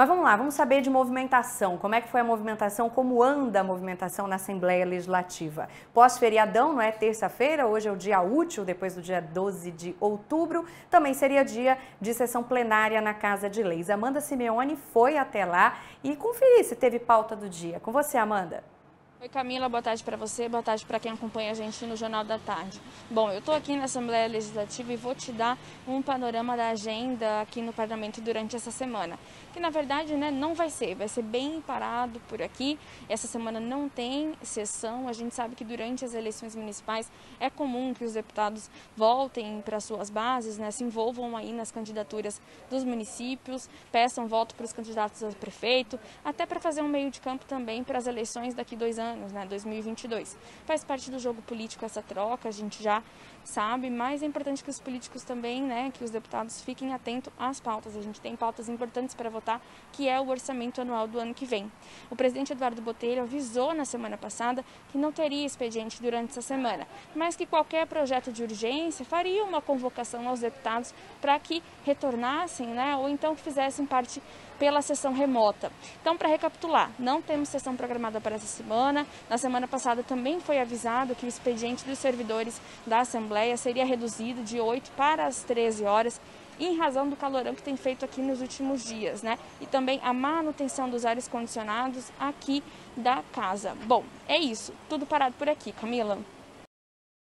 Mas vamos lá, vamos saber de movimentação. Como é que foi a movimentação, como anda a movimentação na Assembleia Legislativa? Pós-feriadão, não é terça-feira, hoje é o dia útil, depois do dia 12 de outubro, também seria dia de sessão plenária na Casa de Leis. Amanda Simeone foi até lá e conferiu se teve pauta do dia. Com você, Amanda. Oi Camila, boa tarde para você, boa tarde para quem acompanha a gente no Jornal da Tarde. Bom, eu estou aqui na Assembleia Legislativa e vou te dar um panorama da agenda aqui no Parlamento durante essa semana. Que na verdade né, não vai ser, vai ser bem parado por aqui. Essa semana não tem sessão, a gente sabe que durante as eleições municipais é comum que os deputados voltem para suas bases, né, se envolvam aí nas candidaturas dos municípios, peçam voto para os candidatos a prefeito, até para fazer um meio de campo também para as eleições daqui dois anos anos, né, 2022. Faz parte do jogo político essa troca, a gente já sabe, mas é importante que os políticos também, né, que os deputados fiquem atentos às pautas. A gente tem pautas importantes para votar, que é o orçamento anual do ano que vem. O presidente Eduardo Botelho avisou na semana passada que não teria expediente durante essa semana, mas que qualquer projeto de urgência faria uma convocação aos deputados para que retornassem, né, ou então que fizessem parte pela sessão remota. Então, para recapitular, não temos sessão programada para essa semana. Na semana passada também foi avisado que o expediente dos servidores da Assembleia seria reduzido de 8 para as 13 horas em razão do calorão que tem feito aqui nos últimos dias, né? E também a manutenção dos ares condicionados aqui da casa. Bom, é isso. Tudo parado por aqui, Camila.